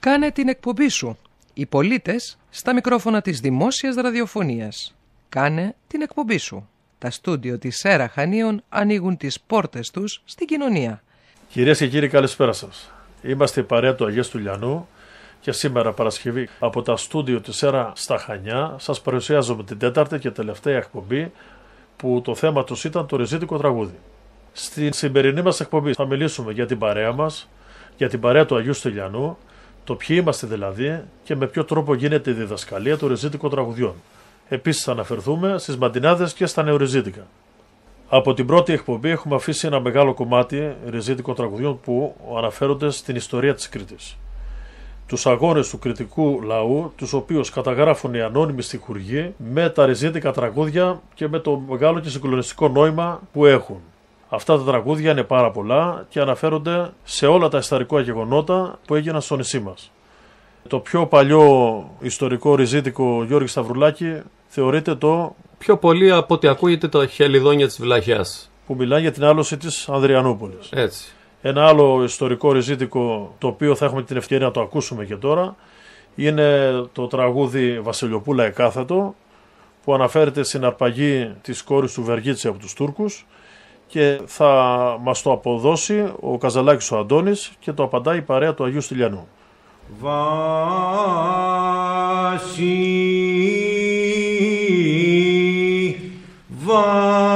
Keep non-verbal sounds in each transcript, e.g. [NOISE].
Κάνε την εκπομπή σου. Οι πολίτες στα μικρόφωνα της δημόσιας ραδιοφωνίας. Κάνε την εκπομπή σου. Τα στούντιο της ΕΡΑ Χανίων ανοίγουν τις πόρτες τους στην κοινωνία. Κυρίες και κύριοι, καλησπέρα σας. Είμαστε η παρέα του Αγίου Στυλιανού και σήμερα Παρασκευή από τα στούντιο της ΕΡΑ στα Χανιά σας παρουσιάζουμε την τέταρτη και τελευταία εκπομπή που το θέμα τους ήταν το ριζίτικο τραγούδι. Στην σημερινή μας εκπομπή θα μιλήσουμε για την παρέα μας, για την παρέα του Αγίου Στυλιανού, το ποιοι είμαστε δηλαδή και με ποιο τρόπο γίνεται η διδασκαλία του ριζίτικων τραγουδιών. Επίσης θα αναφερθούμε στις μαντινάδες και στα νεοριζίτικα. Από την πρώτη εκπομπή έχουμε αφήσει ένα μεγάλο κομμάτι ριζίτικων τραγουδιών που αναφέρονται στην ιστορία της Κρήτης. Τους αγώνες του κριτικού λαού, τους οποίους καταγράφουν οι ανώνυμοι στιχουργοί με τα ριζίτικα τραγούδια και με το μεγάλο και συγκλονιστικό νόημα που έχουν. Αυτά τα τραγούδια είναι πάρα πολλά και αναφέρονται σε όλα τα ιστορικά γεγονότα που έγιναν στο νησί μας. Το πιο παλιό ιστορικό ριζίτικο Γιώργη Σταυρουλάκη θεωρείται το Πιο πολύ από ό,τι ακούγεται τα χελιδόνια της Βλαχιάς. που μιλάει για την άλωση της Ανδριανούπολης. Έτσι. Ένα άλλο ιστορικό ριζίτικο το οποίο θα έχουμε την ευκαιρία να το ακούσουμε και τώρα είναι το τραγούδι Βασιλιοπούλα Εκάθετο που αναφέρεται στην αρπαγή της κόρης του Βεργίτση από τους Τούρκους και θα μας το αποδώσει ο Καζαλάκης ο Αντώνης και το απαντάει η παρέα του Αγίου Στυλιανού. Βάση, βασιλιό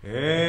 Hey.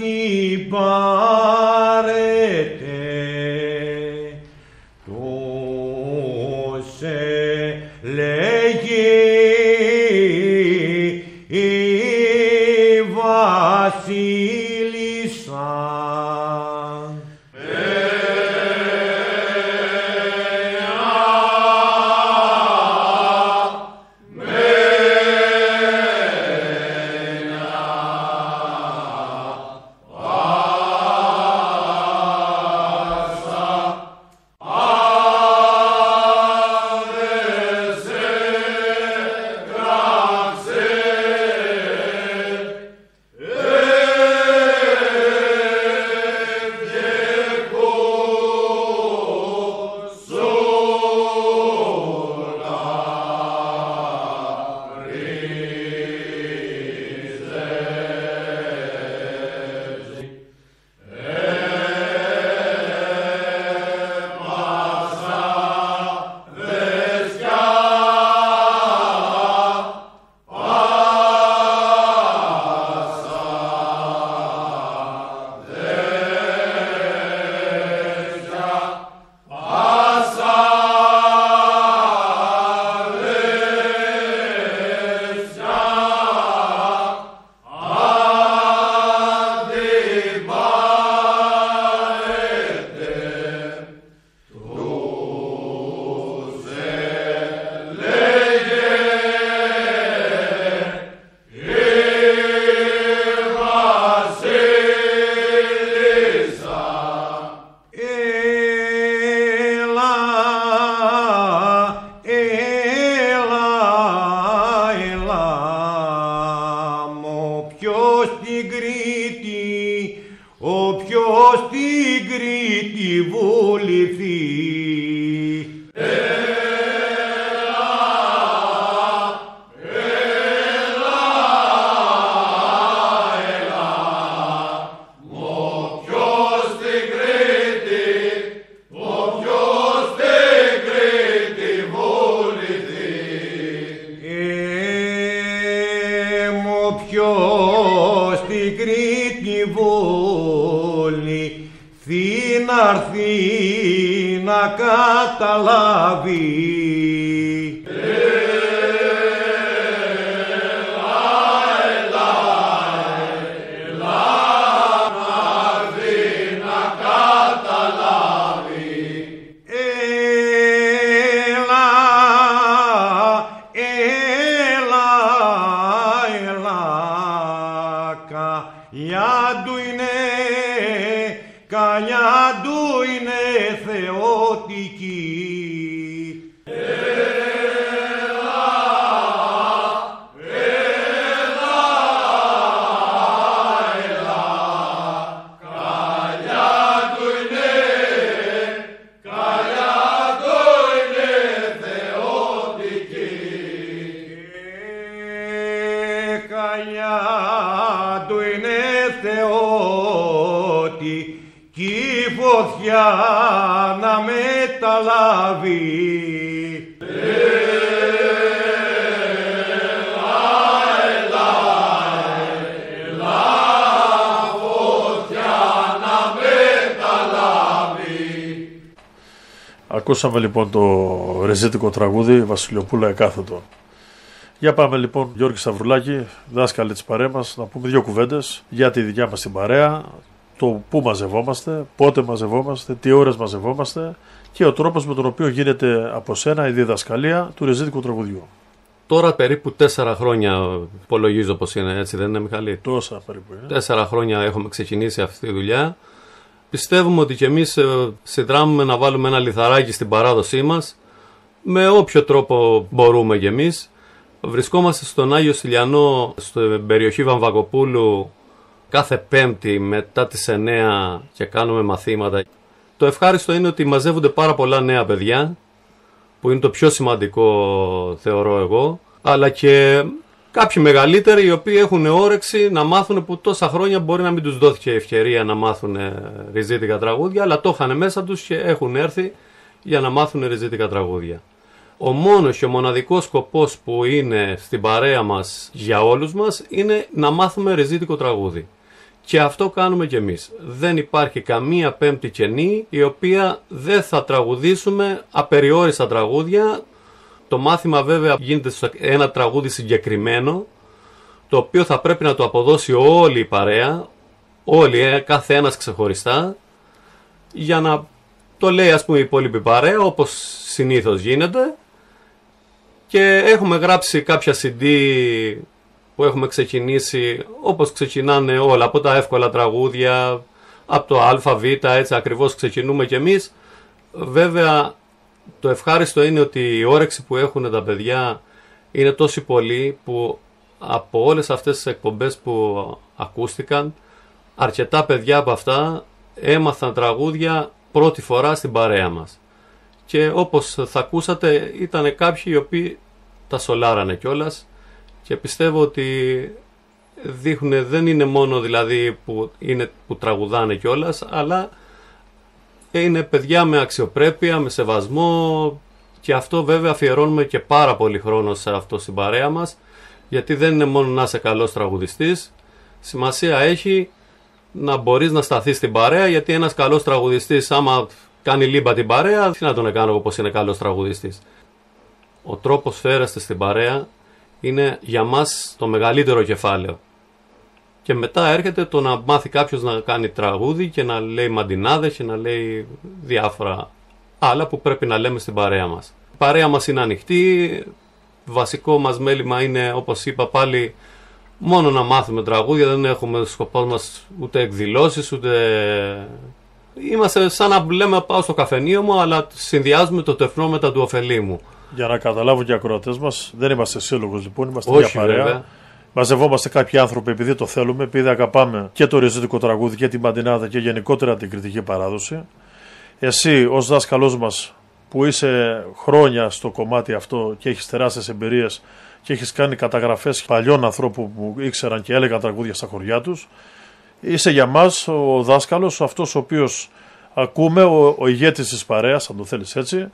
Την πάρετε του σε λέγει η βασίλισσα. Ε, καλιά του είναι θεότη κι η φωτιά να μεταλάβει. Ακούσαμε λοιπόν το ρεζίτικο τραγούδι Βασιλιοπούλα Εκάθετο. Για πάμε λοιπόν Γιώργη Σταυρουλάκη, δάσκαλε της παρέας μας, να πούμε δύο κουβέντες για τη δικιά μας την παρέα, το πού μαζευόμαστε, πότε μαζευόμαστε, τι ώρες μαζευόμαστε και ο τρόπος με τον οποίο γίνεται από σένα η διδασκαλία του ρεζίτικου τραγουδιού. Τώρα περίπου τέσσερα χρόνια υπολογίζω πως είναι έτσι, δεν είναι Μιχαλή; Τόσα περίπου είναι. Τέσσερα χρόνια έχουμε ξεκινήσει αυτή τη δουλειά. Πιστεύουμε ότι και εμείς ε, συνδράμουμε να βάλουμε ένα λιθαράκι στην παράδοσή μας με όποιο τρόπο μπορούμε κι εμείς. Βρισκόμαστε στον Άγιο Στυλιανό, στην περιοχή Βαμβακοπούλου, κάθε Πέμπτη μετά τις 9 και κάνουμε μαθήματα. Το ευχάριστο είναι ότι μαζεύονται πάρα πολλά νέα παιδιά, που είναι το πιο σημαντικό θεωρώ εγώ, αλλά και κάποιοι μεγαλύτεροι οι οποίοι έχουν όρεξη να μάθουν που τόσα χρόνια μπορεί να μην τους δόθηκε η ευκαιρία να μάθουν ε, ριζίτικα τραγούδια, αλλά το είχαν μέσα τους και έχουν έρθει για να μάθουν ριζίτικα τραγούδια. Ο μόνος και ο μοναδικός σκοπός που είναι στην παρέα μας για όλους μας είναι να μάθουμε ριζίτικο τραγούδι. Και αυτό κάνουμε κι εμείς. Δεν υπάρχει καμία πέμπτη κενή η οποία δεν θα τραγουδήσουμε απεριόριστα τραγούδια. Το μάθημα βέβαια γίνεται σε ένα τραγούδι συγκεκριμένο το οποίο θα πρέπει να το αποδώσει όλη η παρέα, όλοι, ε, κάθε ένας ξεχωριστά για να το λέει ας πούμε η υπόλοιπη παρέα όπως συνήθως γίνεται και έχουμε γράψει κάποια CD που έχουμε ξεκινήσει όπως ξεκινάνε όλα από τα εύκολα τραγούδια από το α, β, έτσι ακριβώς ξεκινούμε κι εμείς. Βέβαια το ευχάριστο είναι ότι η όρεξη που έχουν τα παιδιά είναι τόσο πολύ που από όλες αυτές τις εκπομπές που ακούστηκαν αρκετά παιδιά από αυτά έμαθαν τραγούδια πρώτη φορά στην παρέα μας και όπως θα ακούσατε ήταν κάποιοι οι οποίοι τα σολάρανε κιόλας και πιστεύω ότι δείχνουν δεν είναι μόνο δηλαδή που, είναι, που τραγουδάνε κιόλας αλλά είναι παιδιά με αξιοπρέπεια, με σεβασμό και αυτό βέβαια αφιερώνουμε και πάρα πολύ χρόνο σε αυτό στην παρέα μας γιατί δεν είναι μόνο να είσαι καλός τραγουδιστής. Σημασία έχει να μπορείς να σταθείς στην παρέα γιατί ένας καλός τραγουδιστής άμα κάνει λίμπα την παρέα τι να τον κάνω εγώ πως είναι καλός τραγουδιστής ο τρόπος φέρεστε στην παρέα είναι για μας το μεγαλύτερο κεφάλαιο και μετά έρχεται το να μάθει κάποιος να κάνει τραγούδι και να λέει μαντινάδες και να λέει διάφορα άλλα που πρέπει να λέμε στην παρέα μας. Η παρέα μας είναι ανοιχτή, βασικό μας μέλημα είναι όπως είπα πάλι μόνο να μάθουμε τραγούδια, δεν έχουμε σκοπός μας ούτε εκδηλώσεις ούτε... Είμαστε σαν να λέμε πάω στο καφενείο μου αλλά συνδυάζουμε το τεφνό με τα του ωφελή μου. Για να καταλάβουν και οι ακροατές μας, δεν είμαστε σύλλογος λοιπόν, είμαστε Όχι, μια παρέα. βέβαια. μαζευόμαστε κάποιοι άνθρωποι επειδή το θέλουμε, επειδή αγαπάμε και το ριζίτικο τραγούδι και την παντινάδα και γενικότερα την κριτική παράδοση. Εσύ ως δάσκαλός μας που είσαι χρόνια στο κομμάτι αυτό και έχεις τεράστιες εμπειρίες και έχεις κάνει καταγραφές παλιών ανθρώπων που ήξεραν και έλεγαν τραγούδια στα χωριά τους, είσαι για μας ο δάσκαλος, αυτός ο οποίος ακούμε, ο, ο ηγέτης της παρέας, αν το θέλεις έτσι,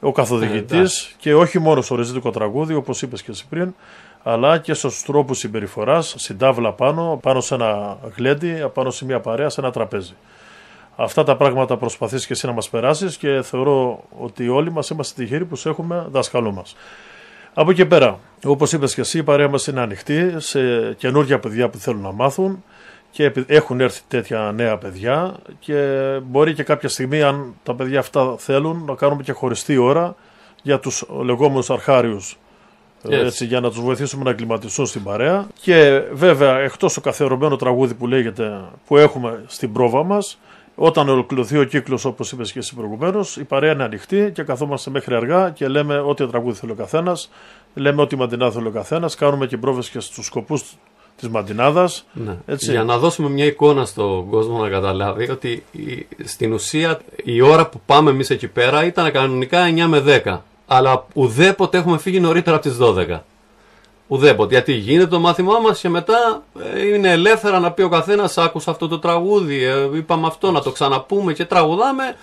ο καθοδηγητής Ε, και όχι μόνος στο ριζίτικο τραγούδι, όπως είπες και εσύ πριν, αλλά και στους τρόπους συμπεριφοράς, στην τάβλα πάνω, πάνω σε ένα γλέντι, πάνω σε μια παρέα, σε ένα τραπέζι. Αυτά τα πράγματα προσπαθείς και εσύ να μας περάσεις και θεωρώ ότι όλοι μας είμαστε τυχεροί που σε έχουμε δάσκαλό μας. Από εκεί πέρα, όπως είπες και εσύ, η παρέα μας είναι ανοιχτή σε καινούργια παιδιά που θέλουν να μάθουν και επει- έχουν έρθει τέτοια νέα παιδιά και μπορεί και κάποια στιγμή αν τα παιδιά αυτά θέλουν να κάνουμε και χωριστή ώρα για τους λεγόμενους αρχάριους Έτσι. έτσι, για να τους βοηθήσουμε να εγκληματιστούν στην παρέα και βέβαια εκτός το καθιερωμένο τραγούδι που λέγεται που έχουμε στην πρόβα μας όταν ολοκληρωθεί ο κύκλος όπως είπες και εσύ προηγουμένως η παρέα είναι ανοιχτή και καθόμαστε μέχρι αργά και λέμε ό,τι τραγούδι θέλει ο καθένας λέμε ό,τι μαντινά θέλει ο καθένας κάνουμε και πρόβες και στους σκοπούς της μαντινάδας Ναι. Έτσι. Για να δώσουμε μια εικόνα στον κόσμο να καταλάβει ότι η- στην ουσία η ώρα που πάμε εμείς εκεί πέρα ήταν κανονικά 9 με 10. Αλλά ουδέποτε έχουμε φύγει νωρίτερα από τις 12. Ουδέποτε. Γιατί γίνεται το μάθημά μας και μετά ε, είναι ελεύθερα να πει ο καθένας: Άκουσα αυτό το τραγούδι, ε, είπαμε αυτό, να το ξαναπούμε και τραγουδάμε.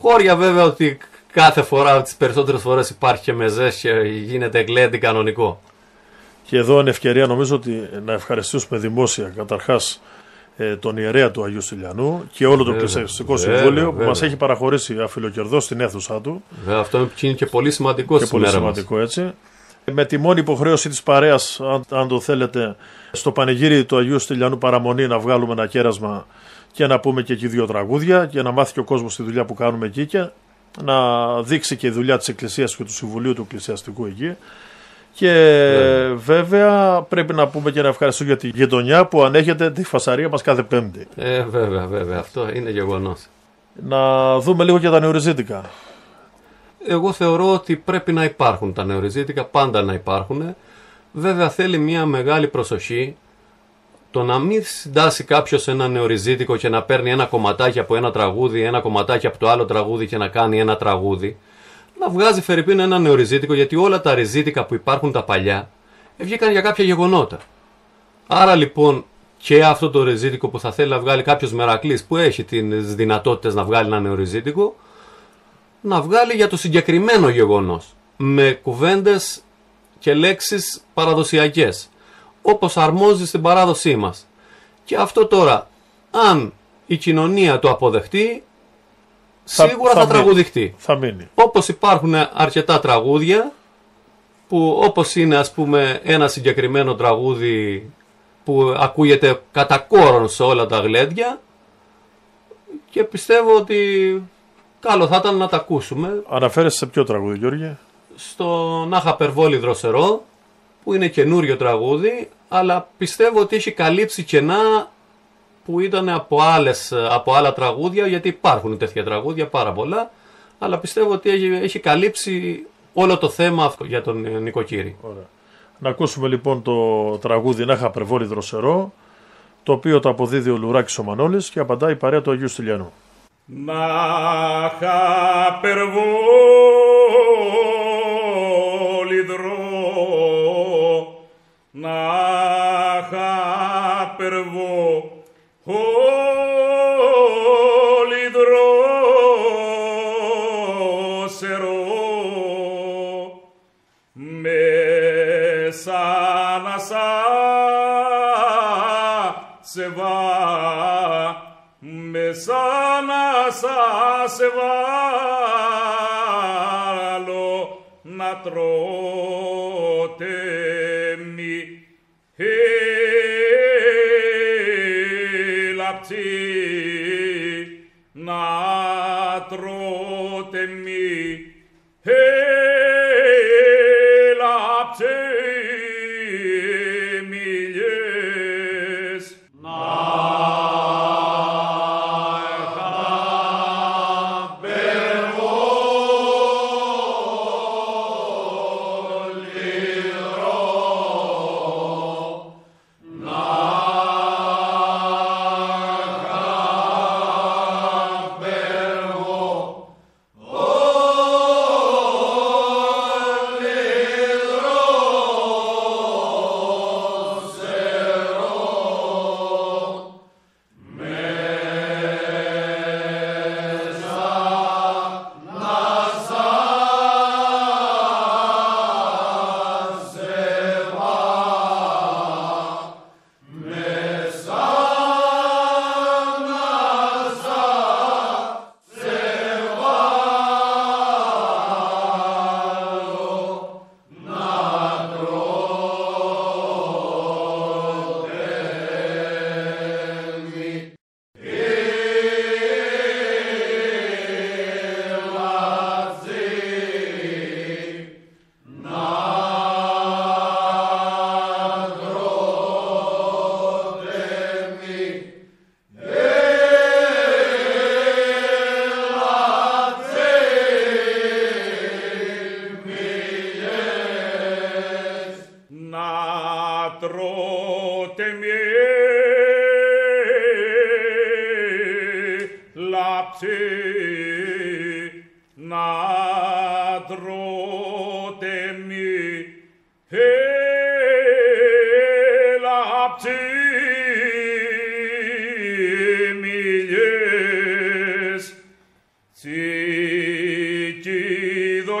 Χώρια βέβαια ότι κάθε φορά, τις περισσότερες φορές υπάρχει και μεζές και γίνεται γλέντι κανονικό. Και εδώ είναι ευκαιρία νομίζω ότι να ευχαριστήσουμε δημόσια καταρχάς ε, τον ιερέα του Αγίου Στυλιανού και όλο το Βέβαια, Εκκλησιαστικό βέβαια, Συμβούλιο που βέβαια. μας έχει παραχωρήσει αφιλοκερδό στην αίθουσά του Βέβαια, αυτό είναι και πολύ σημαντικό και πολύ σήμερα μας. σημαντικό έτσι. Με τη μόνη υποχρέωση της παρέας, αν, αν το θέλετε, στο πανηγύρι του Αγίου Στυλιανού παραμονή να βγάλουμε ένα κέρασμα και να πούμε και εκεί δύο τραγούδια και να μάθει και ο κόσμος τη δουλειά που κάνουμε εκεί και να δείξει και η δουλειά της Εκκλησίας και του Συμβουλίου του Εκκλησιαστικού εκεί. Και βέβαια πρέπει να πούμε και να ευχαριστούμε για τη γειτονιά που ανέχεται τη φασαρία μας κάθε Πέμπτη. Ε, βέβαια, βέβαια, αυτό είναι γεγονός. Να δούμε λίγο και τα νεοριζίτικα. Εγώ θεωρώ ότι πρέπει να υπάρχουν τα νεοριζίτικα, πάντα να υπάρχουν. Βέβαια θέλει μια μεγάλη προσοχή το να μην συντάσει κάποιος ένα νεοριζίτικο και να παίρνει ένα κομματάκι από ένα τραγούδι, ένα κομματάκι από το άλλο τραγούδι και να κάνει ένα τραγούδι. Να βγάζει φερρυπίν ένα νεοριζίτικο γιατί όλα τα ριζίτικα που υπάρχουν τα παλιά βγήκαν για κάποια γεγονότα. Άρα λοιπόν και αυτό το ριζίτικο που θα θέλει να βγάλει κάποιος μερακλής που έχει τις δυνατότητες να βγάλει ένα νεοριζίτικο, να βγάλει για το συγκεκριμένο γεγονός με κουβέντες και λέξεις παραδοσιακές όπως αρμόζει στην παράδοσή μας και αυτό τώρα αν η κοινωνία το αποδεχτεί σίγουρα θα, μείνει. τραγουδηχτεί Θα μείνει. όπως υπάρχουν αρκετά τραγούδια που όπως είναι ας πούμε ένα συγκεκριμένο τραγούδι που ακούγεται κατά κόρον σε όλα τα γλέντια και πιστεύω ότι καλό θα ήταν να τα ακούσουμε Αναφέρεσαι σε ποιο τραγούδι Γιώργη; στο Νάχα Περβόλη Δροσερό που είναι καινούριο τραγούδι αλλά πιστεύω ότι έχει καλύψει κενά που ήταν από, άλλες, από άλλα τραγούδια γιατί υπάρχουν τέτοια τραγούδια πάρα πολλά αλλά πιστεύω ότι έχει, έχει καλύψει όλο το θέμα αυτό για τον ε, νοικοκύρη. Ωραία. Να ακούσουμε λοιπόν το τραγούδι «Να είχα περβόλη δροσερό» το οποίο το αποδίδει ο Λουράκης ο Μανώλης και απαντάει η παρέα του Αγίου Στυλιανού. Να είχα περβόλη δρό, να να σας σε βάλω να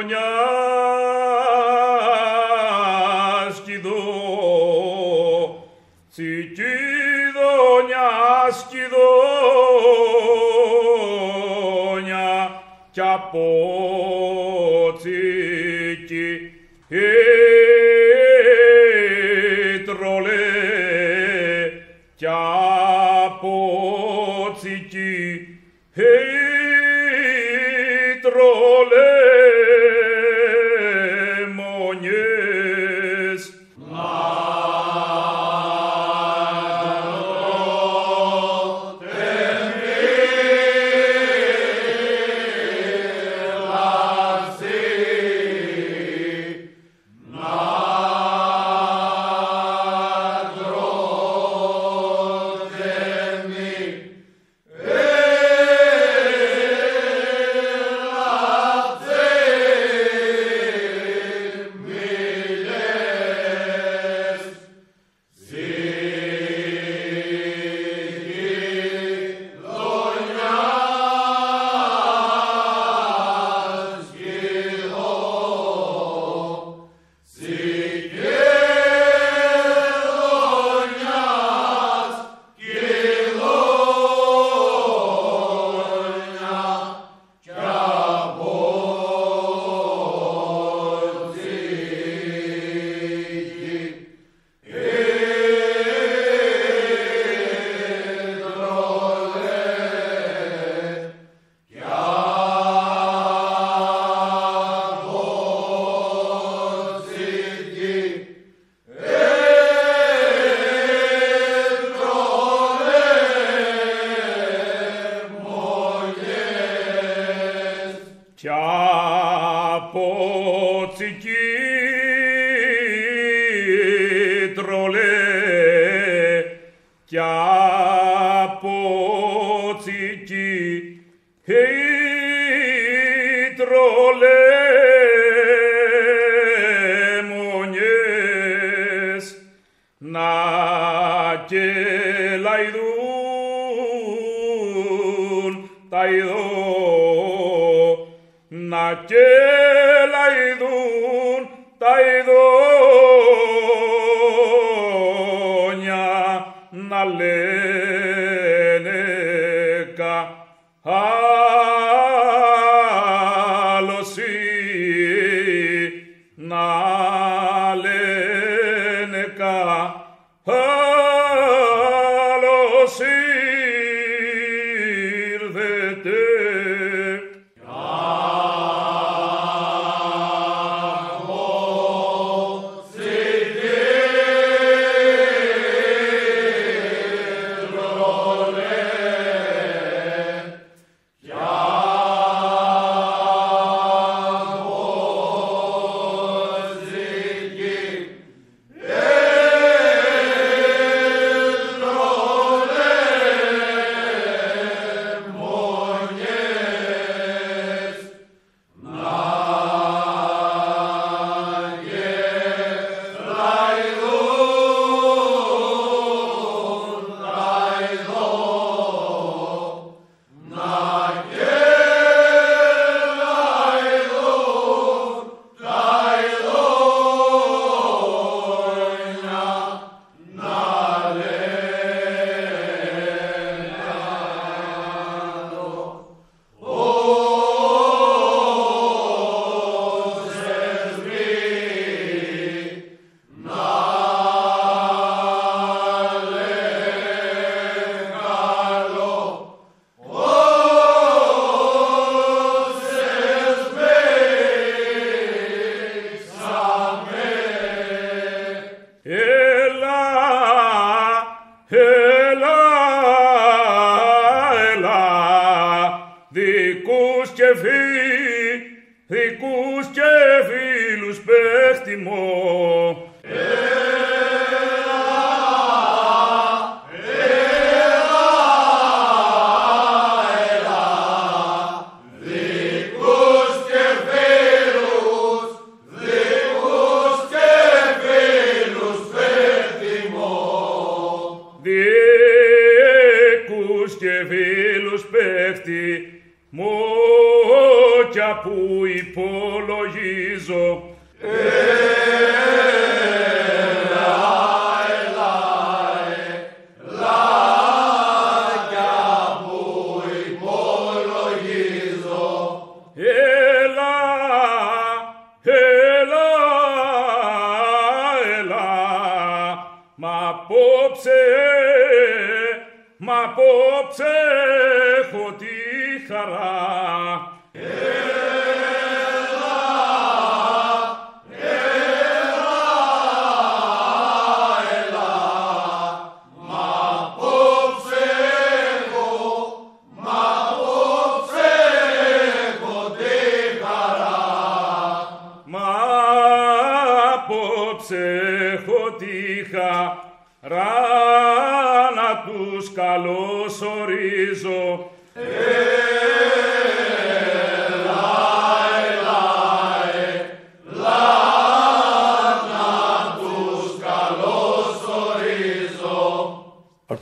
τσικιδονιάς κιδό τσικιδονιάς κιδόνια κι από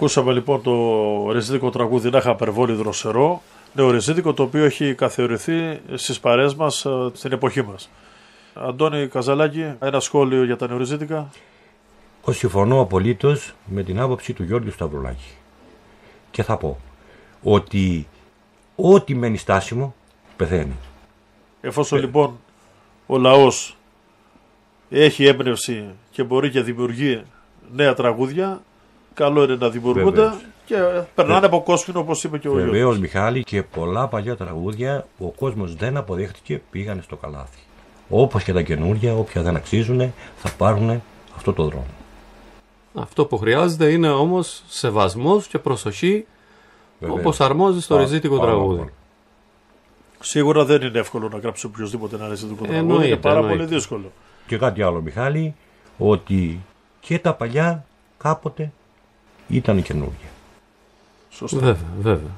Ακούσαμε λοιπόν το ρεζίδικο τραγούδι «Να είχα περβόλη δροσερό». Νεορεζίδικο το οποίο έχει καθιερωθεί στις παρέες μας ε, στην εποχή μας. Αντώνη Καζαλάκη, ένα σχόλιο για τα νεορεζίδικα. Εγώ συμφωνώ απολύτως με την άποψη του Γιώργου Σταυρουλάκη. Και θα πω ότι ό,τι μένει στάσιμο πεθαίνει. Εφόσον λοιπόν ο λαός έχει έμπνευση και μπορεί και δημιουργεί νέα τραγούδια, καλό είναι να δημιουργούνται Βεβαίως. και περνάνε από κόσφινο όπως είπε και ο Βεβαίως, Γιώργος. Μιχάλη, και πολλά παλιά τραγούδια ο κόσμος δεν αποδέχτηκε, πήγανε στο καλάθι. Όπως και τα καινούργια, όποια δεν αξίζουν, θα πάρουν αυτό το δρόμο. Αυτό που χρειάζεται είναι όμως σεβασμός και προσοχή Βεβαίως. όπως αρμόζει στο Πα- ρεζίτικο πάρα τραγούδι. πολύ. Σίγουρα δεν είναι εύκολο να γράψει οποιοδήποτε ένα ρεζίδικο τραγούδι, Εννοείται, είναι πάρα εννοείται. πολύ δύσκολο. Και κάτι άλλο, Μιχάλη, ότι και τα παλιά κάποτε ήταν καινούργια. Σωστά. Βέβαια, βέβαια.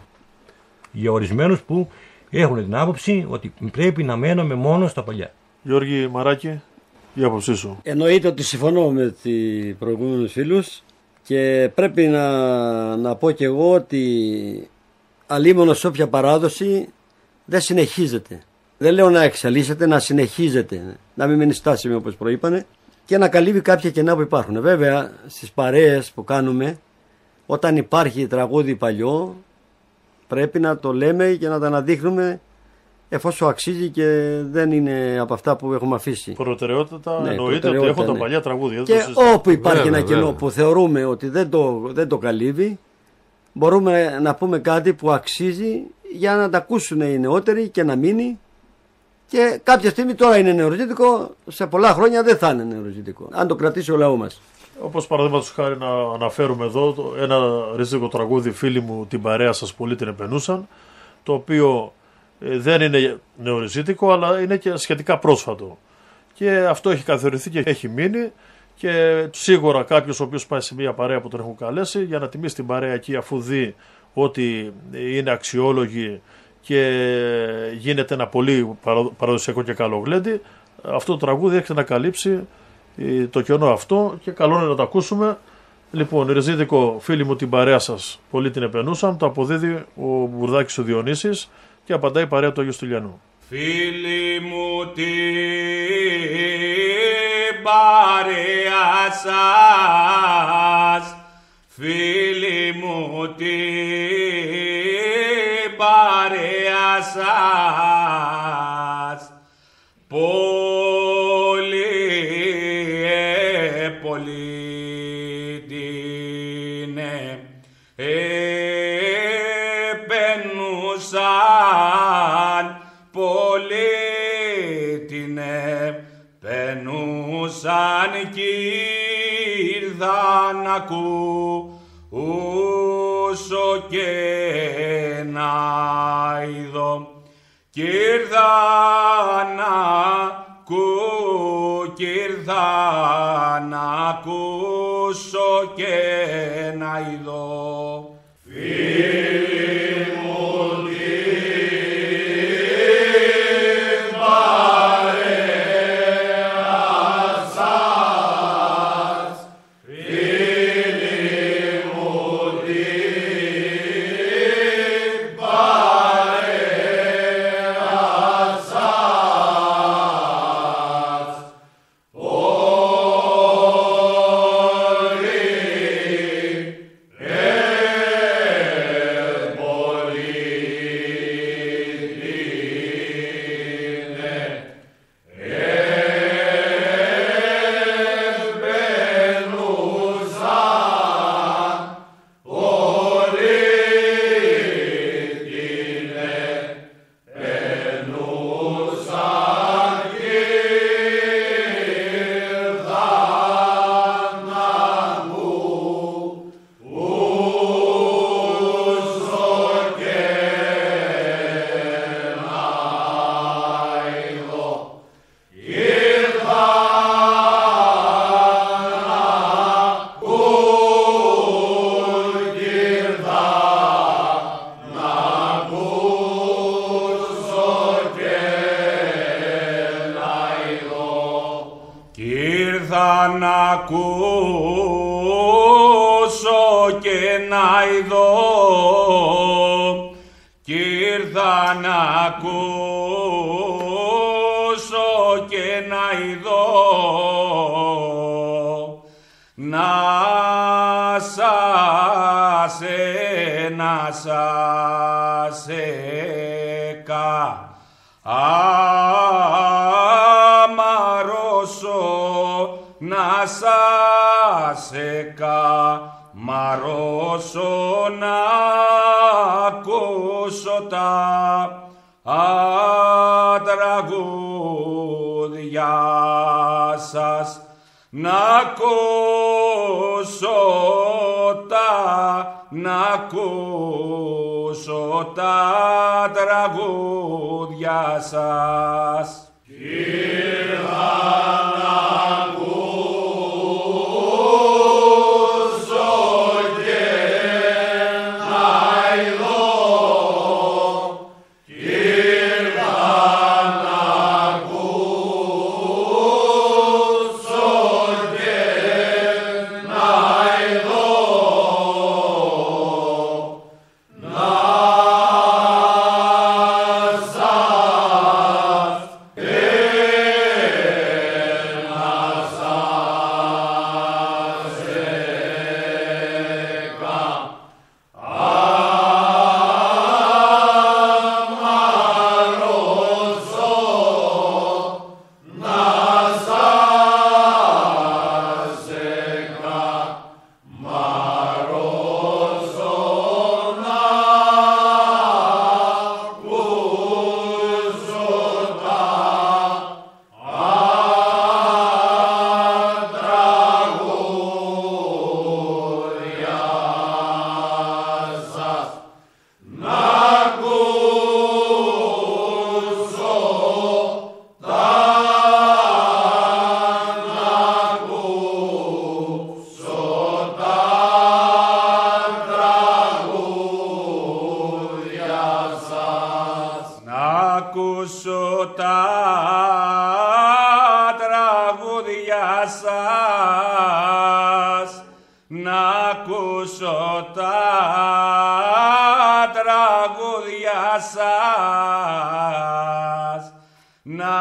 Για ορισμένους που έχουν την άποψη ότι πρέπει να μένουμε μόνο στα παλιά. Γιώργη Μαράκη, η άποψή σου. Εννοείται ότι συμφωνώ με τις προηγούμενους φίλους και πρέπει να, να πω και εγώ ότι αλίμονο σε όποια παράδοση δεν συνεχίζεται. Δεν λέω να εξελίσσεται, να συνεχίζεται. Να μην μείνει στάσιμη όπως προείπανε και να καλύβει κάποια κενά που υπάρχουν. Βέβαια στις παρέες που κάνουμε όταν υπάρχει τραγούδι παλιό πρέπει να το λέμε και να τα αναδείχνουμε εφόσον αξίζει και δεν είναι από αυτά που έχουμε αφήσει. Προτεραιότητα Ναι, εννοείται ότι προτεραιότητα, έχω τα ναι. παλιά τραγούδια. δεν Και το συζητάω. όπου υπάρχει Βέβαια, ένα κενό βέβαια. που θεωρούμε ότι δεν το, δεν το καλύβει, μπορούμε να πούμε κάτι που αξίζει για να τα ακούσουν οι νεότεροι και να μείνει. Και κάποια στιγμή τώρα είναι νεοζήτικο, σε πολλά χρόνια δεν θα είναι νεοζήτικο. Αν το κρατήσει ο λαός μας. Όπως παραδείγματος χάρη να αναφέρουμε εδώ το- ένα ρεζίδικο τραγούδι, φίλοι μου την παρέα σας πολύ την επενούσαν, το οποίο ε, δεν είναι νεοριζίτικο αλλά είναι και σχετικά πρόσφατο. Και αυτό έχει καθοριστεί και έχει μείνει και σίγουρα κάποιος ο οποίος πάει σε μια παρέα που τον έχουν καλέσει για να τιμήσει την παρέα εκεί αφού δει ότι είναι αξιόλογη και γίνεται ένα πολύ παραδο- παραδοσιακό και καλό γλέντι, αυτό το τραγούδι έρχεται να καλύψει ε, το κενό αυτό και καλό είναι να το ακούσουμε. Λοιπόν, ρεζίδικο φίλοι μου την παρέα σας πολύ την επενούσαν, το αποδίδει ο Μπουρδάκης ο Διονύσης και απαντάει η παρέα του Αγίου Στυλιανού. Φίλοι μου την παρέα σας Φίλοι μου την παρέα σας να ακούσω και να είδω κι ήρθα να ακού κι ήρθα να ακούσω και να είδω. ακούσω τα τραγούδια σας. να ακούσω τα τραγούδια σας. Να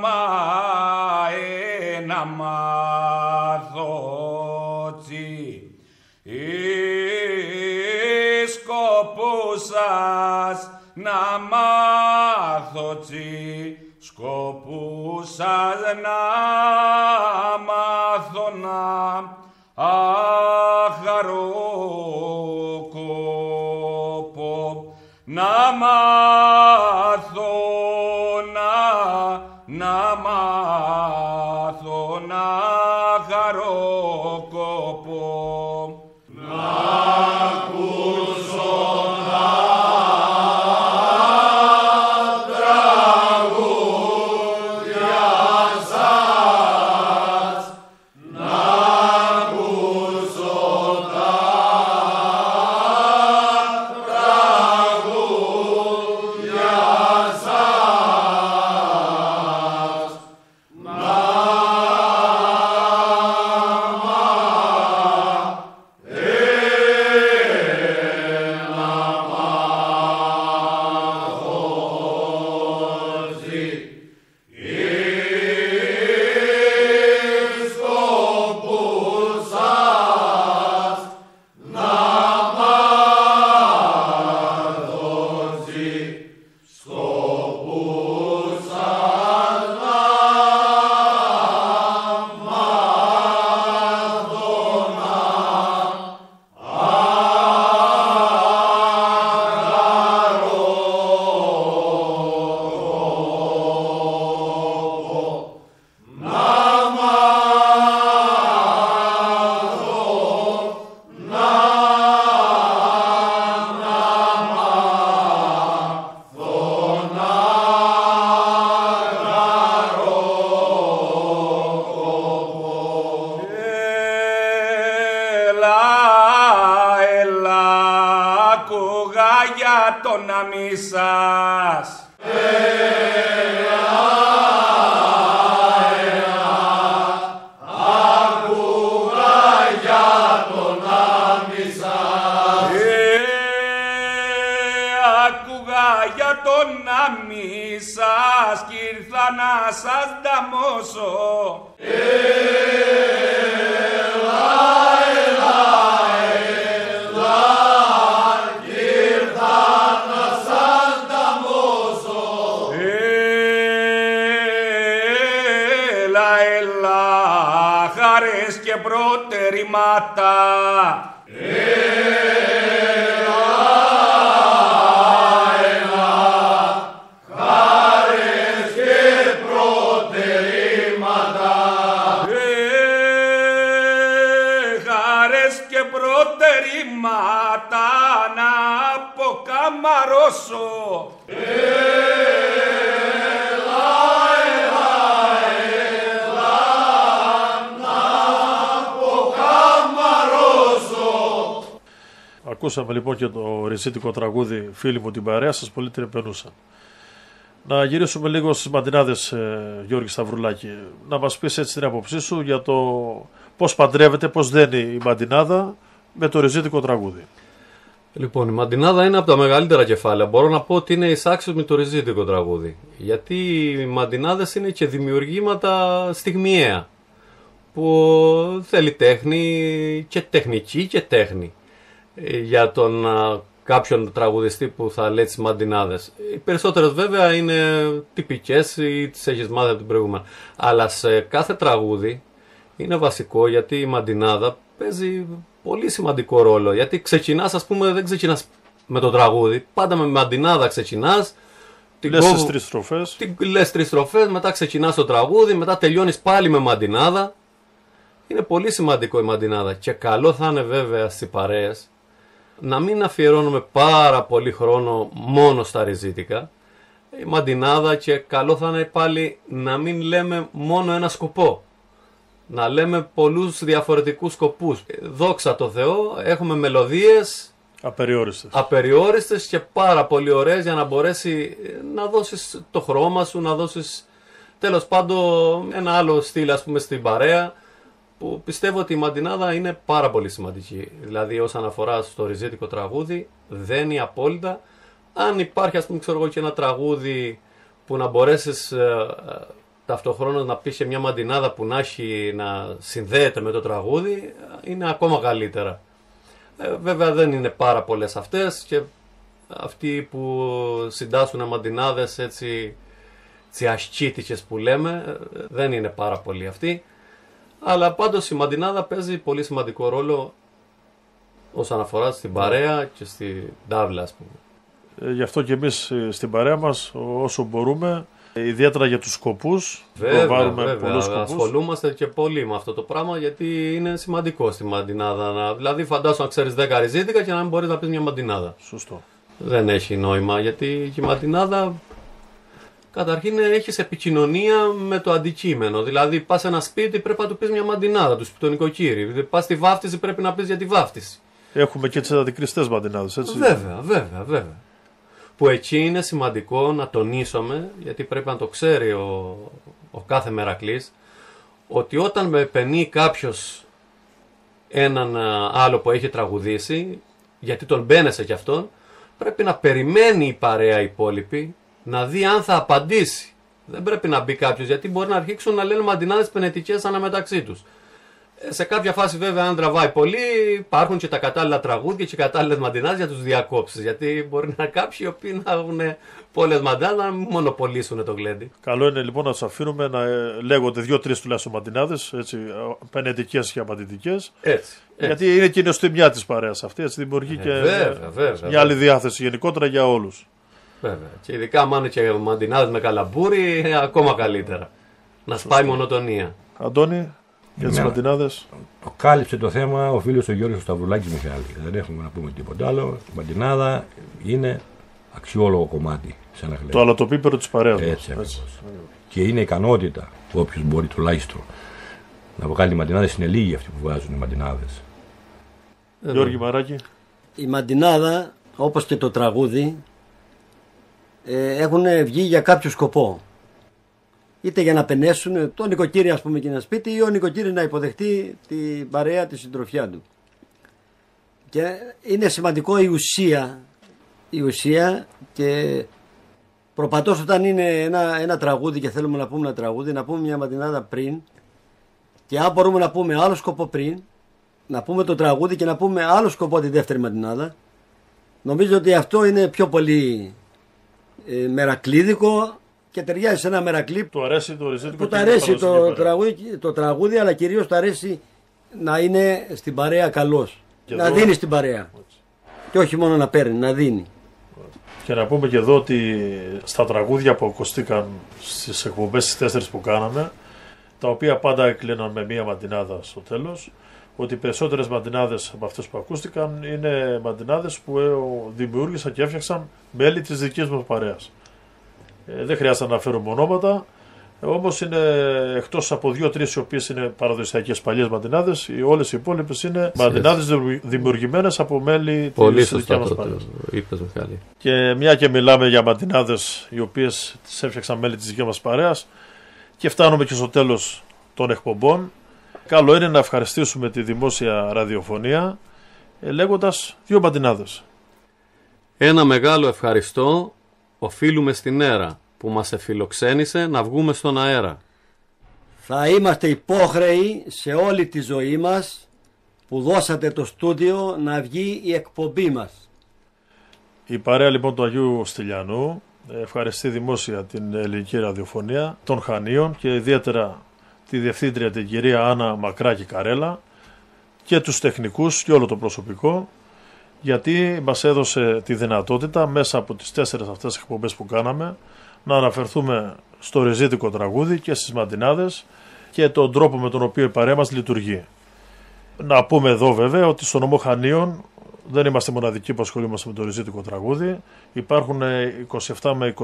μαε να μάθω τσι σκοπούς σας να μάθω τι σκοπούς σας να Ακούσαμε λοιπόν και το ριζίτικο τραγούδι «Φίλοι μου την παρέα σας, πολύ την επενούσαν». Να γυρίσουμε λίγο στις μαντινάδες, ε, Γιώργη Σταυρουλάκη. Να μας πεις έτσι την άποψή σου για το πώς παντρεύεται, πώς δένει η μαντινάδα με το ριζίτικο τραγούδι. Λοιπόν, η Μαντινάδα είναι από τα μεγαλύτερα κεφάλαια. Μπορώ να πω ότι είναι εισάξιο με το ριζίτικο τραγούδι. Γιατί οι Μαντινάδες είναι και δημιουργήματα στιγμιαία. Που θέλει τέχνη και τεχνική και τέχνη. Ε, Για τον α, κάποιον τραγουδιστή που θα λέει τις Μαντινάδες. Οι περισσότερες βέβαια είναι τυπικές ή τις έχεις μάθει από την προηγούμενη. Αλλά σε κάθε τραγούδι είναι βασικό γιατί η Μαντινάδα παίζει πολύ σημαντικό ρόλο. Γιατί ξεκινάς, ας πούμε, δεν ξεκινάς με το τραγούδι. Πάντα με Μαντινάδα ξεκινάς. την Λες κόβω- τις τρεις στροφές. τι λες τρεις στροφές, μετά ξεκινάς το τραγούδι, μετά τελειώνεις πάλι με μαντινάδα. Είναι πολύ σημαντικό η μαντινάδα και καλό θα είναι βέβαια στις παρέες να μην αφιερώνουμε πάρα πολύ χρόνο μόνο στα ριζίτικα. Η μαντινάδα και καλό θα είναι πάλι να μην λέμε μόνο ένα σκοπό. Να λέμε πολλούς διαφορετικούς σκοπούς. Δόξα τω Θεώ, έχουμε μελωδίες Απεριόριστες. απεριόριστες και πάρα πολύ ωραίες για να μπορέσει ε, να δώσεις το χρώμα σου, να δώσεις τέλος πάντων ένα άλλο στυλ ας πούμε στην παρέα που πιστεύω ότι η μαντινάδα είναι πάρα πολύ σημαντική. Δηλαδή όσον αφορά στο ριζίτικο τραγούδι δένει απόλυτα. Αν υπάρχει ας πούμε ξέρω εγώ και ένα τραγούδι που να μπορέσεις ε, ε, ταυτοχρόνως να πεις και μια μαντινάδα που να, έχει, να συνδέεται με το τραγούδι ε, είναι ακόμα καλύτερα. Ε, βέβαια δεν είναι πάρα πολλές αυτές και αυτοί που συντάσσουν μαντινάδες έτσι τσιασκίτικες που λέμε ε, δεν είναι πάρα πολλοί αυτοί αλλά πάντως η μαντινάδα παίζει πολύ σημαντικό ρόλο όσον αφορά στην παρέα και στη τάβλα ας πούμε. Ε, γι' αυτό και εμείς ε, στην παρέα μας όσο μπορούμε, ε, ιδιαίτερα για τους σκοπούς, Βέβαια, προβάλλουμε βέβαια. πολλούς σκοπούς. Ασχολούμαστε και πολύ με αυτό το πράγμα γιατί είναι σημαντικό στη μαντινάδα. Να... Δηλαδή, φαντάσου να ξέρεις 10 ριζίτικα και να μην μπορείς να πεις μια μαντινάδα. Σωστό. Δεν έχει νόημα γιατί η μαντινάδα καταρχήν έχεις επικοινωνία με το αντικείμενο. Δηλαδή, πας σε ένα σπίτι πρέπει να του πεις μια μαντινάδα, τους το νοικοκύρι. Πας στη βάφτιση πρέπει να πεις για τη βάφτιση. Έχουμε και τις αντικριστές μαντινάδες, έτσι. Βέβαια, βέβαια, βέβαια. Που εκεί είναι σημαντικό να τονίσουμε, γιατί πρέπει να το ξέρει ο, ο κάθε μερακλής, ότι όταν με πενεί κάποιος έναν α, άλλο που έχει τραγουδήσει, γιατί τον μπαίνεσαι κι αυτόν, πρέπει να περιμένει η παρέα υπόλοιπη να δει αν θα απαντήσει. Δεν πρέπει να μπει κάποιος γιατί μπορεί να αρχίσουν να λένε μαντινάδες πενετικές αναμεταξύ τους. Σε κάποια φάση, βέβαια, αν τραβάει πολύ, υπάρχουν και τα κατάλληλα τραγούδια και κατάλληλες μαντινάδες για τους διακόψεις. Γιατί μπορεί να είναι [LAUGHS] κάποιοι οι οποίοι να έχουν πολλές μαντινάδες να μην μονοπολίσουν το γλέντι. Καλό είναι λοιπόν να τους αφήνουμε να ε, λέγονται δύο-τρεις τουλάχιστον μαντινάδες, έτσι, πενετικές και απαντητικές. Έτσι. έτσι. Γιατί είναι και η νοστιμιά της παρέας αυτή, έτσι δημιουργεί και Ε, βέβαια, βέβαια, μια άλλη διάθεση γενικότερα για όλους. Βέβαια. Και ειδικά αν είναι και μαντινάδε με καλαμπούρι, ε, ακόμα καλύτερα. Να σπάει μονοτονία. Αντώνη, για τις Ναι. μαντινάδες. Το κάλυψε το θέμα ο φίλος ο Γιώργος Σταυρουλάκης Μιχάλης. Δεν έχουμε να πούμε τίποτα άλλο. Η Μαντινάδα είναι αξιόλογο κομμάτι σε ένα Το χλέβι. αλατοπίπερο της παρέας μας. Έτσι ακριβώς. Και είναι ικανότητα όποιο μπορεί τουλάχιστον να βγάλει μαντινάδες. Είναι λίγοι αυτοί που βγάζουν οι μαντινάδες. Ε, Γιώργη Μαράκη. Η μαντινάδα, όπως και το τραγούδι, ε, έχουν βγει για κάποιο σκοπό. Είτε για να πενέσουν το νοικοκύρι, ας πούμε, και ένα σπίτι, ή ο νοικοκύρι να υποδεχτεί την παρέα, τη συντροφιά του. Και είναι σημαντικό η ουσία, η ουσία Και προπατός όταν είναι ένα, ένα τραγούδι και θέλουμε να πούμε ένα τραγούδι, να πούμε μια ματινάδα πριν και αν μπορούμε να πούμε άλλο σκοπό πριν, να πούμε το τραγούδι και να πούμε άλλο σκοπό τη δεύτερη ματινάδα. Νομίζω ότι αυτό είναι πιο πολύ ε, μερακλίδικο και ταιριάζει σε ένα μερακλή Του αρέσει το ριζίτικο που και του η αρέσει το παραδοσιακή παρέα. τραγούδι, το τραγούδι αλλά κυρίως του αρέσει να είναι στην παρέα καλός. Και να εδώ- δίνει στην παρέα. Και όχι μόνο να παίρνει, να δίνει. Και να πούμε και εδώ ότι στα τραγούδια που ακουστήκαν στις εκπομπές τις τέσσερις που κάναμε, τα οποία πάντα έκλειναν με μία μαντινάδα στο τέλος, ότι οι περισσότερες μαντινάδες από αυτές που ακούστηκαν είναι μαντινάδες που ε, δημιούργησαν και έφτιαξαν μέλη της δικής μας παρέας. Ε, δεν χρειάζεται να αναφέρουμε ονόματα, Όμως είναι εκτός από δύο-τρεις οι οποίες είναι παραδοσιακές παλιές μαντινάδες, όλες οι υπόλοιπες είναι μαντινάδες δημιουργημένες από μέλη Πολύ της σωστά δικιάς μας το παρέας. είπες Μιχάλη. Και μια και μιλάμε για μαντινάδες οι οποίες τις έφτιαξαν μέλη της δικιά μας παρέας και φτάνουμε και στο τέλος των εκπομπών. Καλό είναι να ευχαριστήσουμε τη δημόσια ραδιοφωνία ε, λέγοντας δύο μαντινάδε. Ένα μεγάλο ευχαριστώ οφείλουμε στην ΕΡΑ που μας εφιλοξένησε να βγούμε στον αέρα. Θα είμαστε υπόχρεοι σε όλη τη ζωή μας που δώσατε το στούντιο να βγει η εκπομπή μας. Η παρέα λοιπόν του Αγίου Στυλιανού ευχαριστεί δημόσια την ελληνική ραδιοφωνία των Χανίων και ιδιαίτερα τη διευθύντρια την κυρία Άννα Μακράκη Καρέλα και τους τεχνικούς και όλο το προσωπικό γιατί μας έδωσε τη δυνατότητα μέσα από τις τέσσερες αυτές εκπομπές που κάναμε να αναφερθούμε στο ριζίτικο τραγούδι και στις μαντινάδες και τον τρόπο με τον οποίο η παρέα μας λειτουργεί. Να πούμε εδώ βέβαια ότι στο νομό Χανίων δεν είμαστε μοναδικοί που ασχολούμαστε με το ριζίτικο τραγούδι. Υπάρχουν 27 με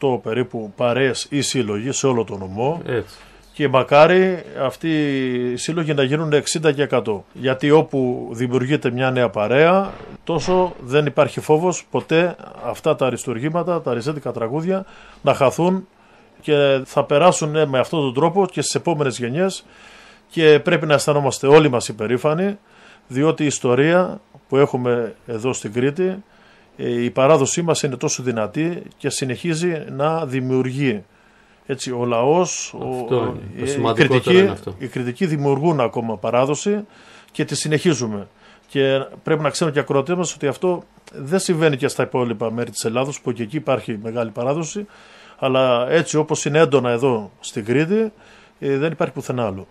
28 περίπου παρέες ή σύλλογοι σε όλο το νομό Έτσι. Και μακάρι αυτοί οι σύλλογοι να γίνουν 60 και 100. Γιατί όπου δημιουργείται μια νέα παρέα, τόσο δεν υπάρχει φόβος ποτέ αυτά τα αριστουργήματα, τα ριζέτικα τραγούδια να χαθούν και θα περάσουν ε, με αυτόν τον τρόπο και στις επόμενες γενιές και πρέπει να αισθανόμαστε όλοι μας υπερήφανοι διότι η ιστορία που έχουμε εδώ στην Κρήτη ε, η παράδοσή μας είναι τόσο δυνατή και συνεχίζει να δημιουργεί. Έτσι, ο λαός, ο- Αυτό είναι. Το οι, σημαντικότερο κριτικοί, είναι αυτό. οι κριτικοί δημιουργούν ακόμα παράδοση και τη συνεχίζουμε. Και πρέπει να ξέρουν και οι ακροατές μας ότι αυτό δεν συμβαίνει και στα υπόλοιπα μέρη της Ελλάδος που και εκεί υπάρχει μεγάλη παράδοση αλλά έτσι όπως είναι έντονα εδώ στην Κρήτη ε, δεν υπάρχει πουθενά άλλο.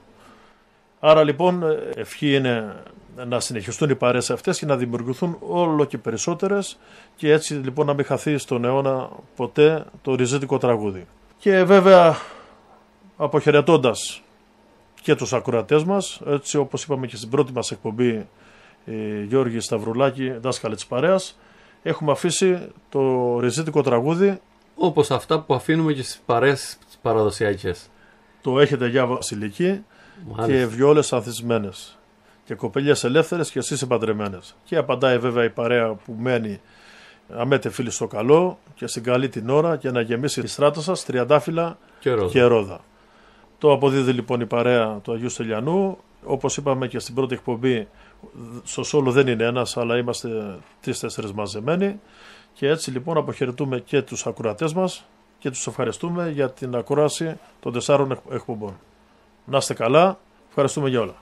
Άρα λοιπόν ε, ευχή είναι να συνεχιστούν οι παρέες αυτές και να δημιουργηθούν όλο και περισσότερες και έτσι λοιπόν να μην χαθεί στον αιώνα ποτέ το ριζίτικο τραγούδι. Και βέβαια αποχαιρετώντας και τους ακροατές μας, έτσι όπως είπαμε και στην πρώτη μας εκπομπή ε, Γιώργη Σταυρουλάκη, δάσκαλε της παρέας, έχουμε αφήσει το ριζίτικο τραγούδι, Όπως αυτά που αφήνουμε και στις παρέες τις παραδοσιακές. το έχετε για βασιλική και Μάλιστα. βιόλες ανθισμένες και κοπελιές ελεύθερες και εσείς παντρεμένες. Και απαντάει βέβαια η παρέα που μένει αμέτε φίλοι στο καλό και στην καλή την ώρα και να γεμίσει τη στράτα σας τριαντάφυλλα Και ρόδα. και ρόδα. Το αποδίδει λοιπόν η παρέα του Αγίου Στελιανού. Όπως είπαμε και στην πρώτη εκπομπή, στο Σόλο δεν είναι ένας, αλλά είμαστε τρεις-τέσσερις μαζεμένοι. Και έτσι λοιπόν αποχαιρετούμε και τους ακροατές μας και τους ευχαριστούμε για την ακρόαση των τεσσάρων εκ- εκπομπών. Να είστε καλά, ευχαριστούμε για όλα.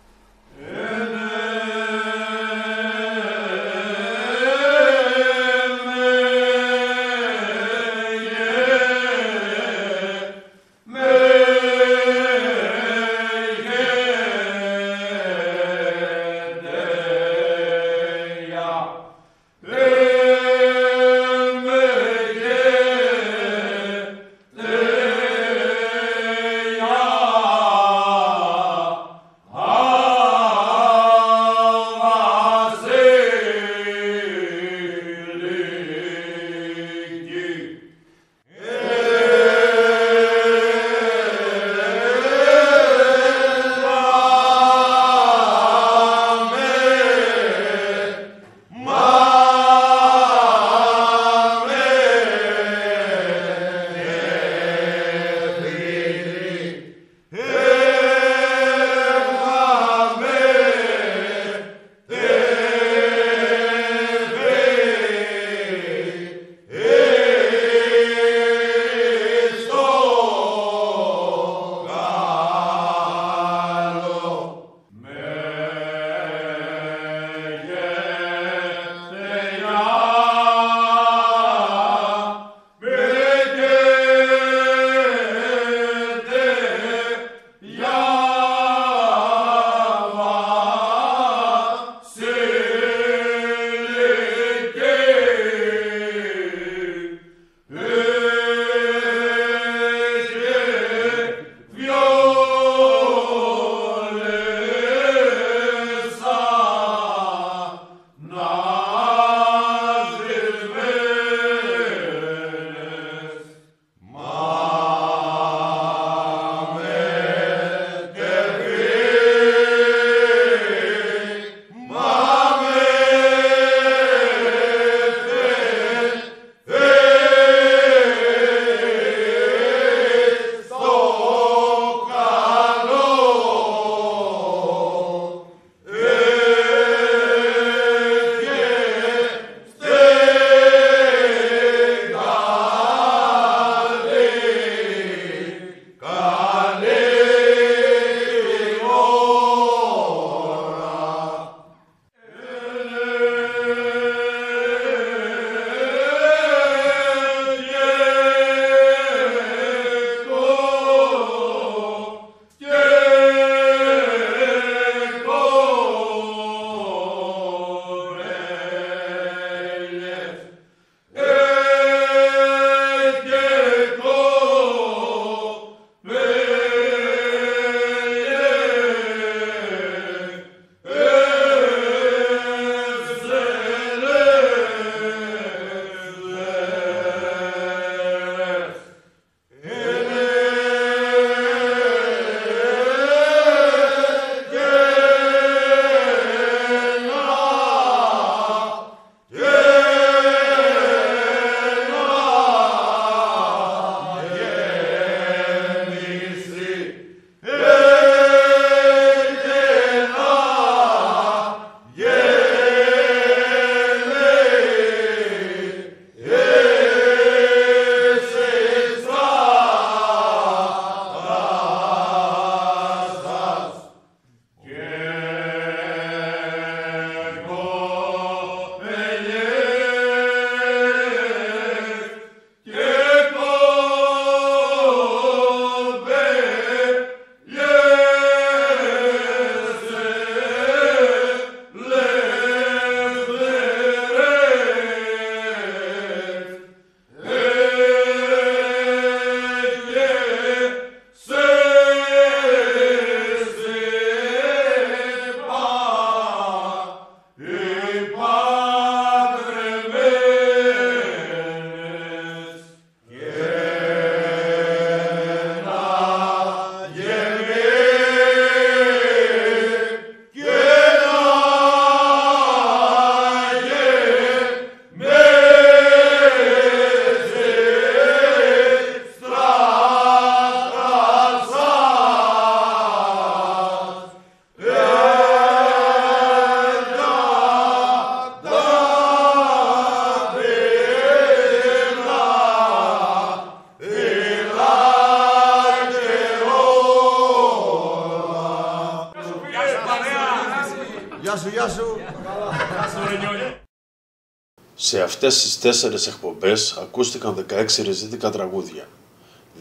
Αυτές τις τέσσερις εκπομπές ακούστηκαν 16 ρεζίτικα τραγούδια,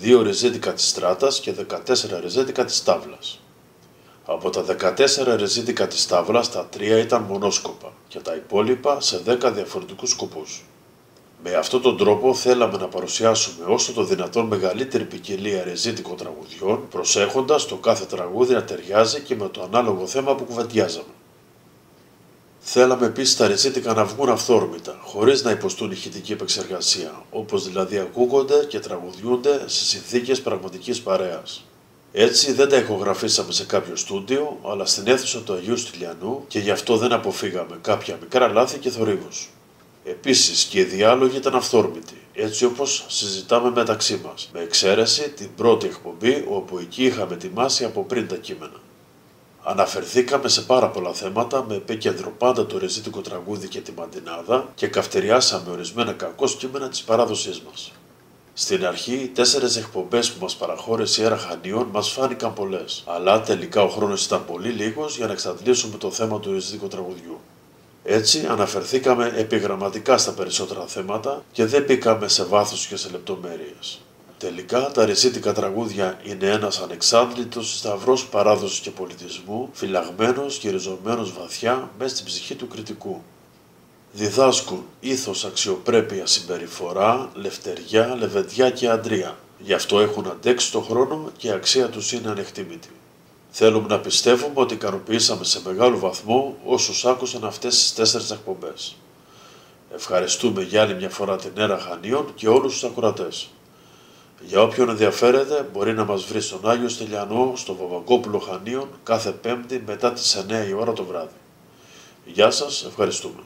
2 ρεζίτικα της Στράτας και 14 ρεζίτικα της Τάβλας. Από τα 14 ρεζίτικα της Τάβλας τα 3 ήταν μονόσκοπα και τα υπόλοιπα σε 10 διαφορετικούς σκοπούς. Με αυτόν τον τρόπο θέλαμε να παρουσιάσουμε όσο το δυνατόν μεγαλύτερη ποικιλία ρεζίτικων τραγουδιών, προσέχοντας το κάθε τραγούδι να ταιριάζει και με το ανάλογο θέμα που κουβεντιάζαμε. Θέλαμε επίσης τα ρεζίτικα να βγουν αυθόρμητα, χωρίς να υποστούν ηχητική επεξεργασία, όπως δηλαδή ακούγονται και τραγουδιούνται σε συνθήκες πραγματικής παρέας. Έτσι δεν τα ηχογραφήσαμε σε κάποιο στούντιο, αλλά στην αίθουσα του Αγίου Στυλιανού και γι' αυτό δεν αποφύγαμε κάποια μικρά λάθη και θορύβους. Επίσης και οι διάλογοι ήταν αυθόρμητοι, έτσι όπως συζητάμε μεταξύ μας, με εξαίρεση την πρώτη εκπομπή όπου εκεί είχαμε ετοιμάσει από πριν τα κείμενα. Αναφερθήκαμε σε πάρα πολλά θέματα με επίκεντρο πάντα το ρεζίτικο τραγούδι και τη μαντινάδα και καυτεριάσαμε ορισμένα κακό κείμενα της παράδοσής μας. Στην αρχή, οι τέσσερι εκπομπές που μας παραχώρησε η Έρα Χανίων μας φάνηκαν πολλές, αλλά τελικά ο χρόνος ήταν πολύ λίγος για να εξαντλήσουμε το θέμα του ρεζίτικου τραγουδιού. Έτσι αναφερθήκαμε επιγραμματικά στα περισσότερα θέματα και δεν μπήκαμε σε βάθος και σε λεπτομέρειες. Τελικά τα ρεζίτικα τραγούδια είναι ένας ανεξάντλητος σταυρός παράδοσης και πολιτισμού, φυλαγμένος και ριζωμένος βαθιά μέσα στην ψυχή του κριτικού. Διδάσκουν ήθος αξιοπρέπεια συμπεριφορά, λευτεριά, λεβεντιά και αντρία. Γι' αυτό έχουν αντέξει το χρόνο και η αξία τους είναι ανεκτήμητη. Θέλουμε να πιστεύουμε ότι ικανοποιήσαμε σε μεγάλο βαθμό όσους άκουσαν αυτές τις τέσσερις εκπομπές. Ευχαριστούμε για άλλη μια φορά την Έρα Χανίων και όλους τους ακουρατές. Για όποιον ενδιαφέρεται μπορεί να μας βρει στον Άγιο Στελιανό στο Βαβακόπουλο Χανίων κάθε Πέμπτη μετά τις 9 η ώρα το βράδυ. Γεια σας, ευχαριστούμε.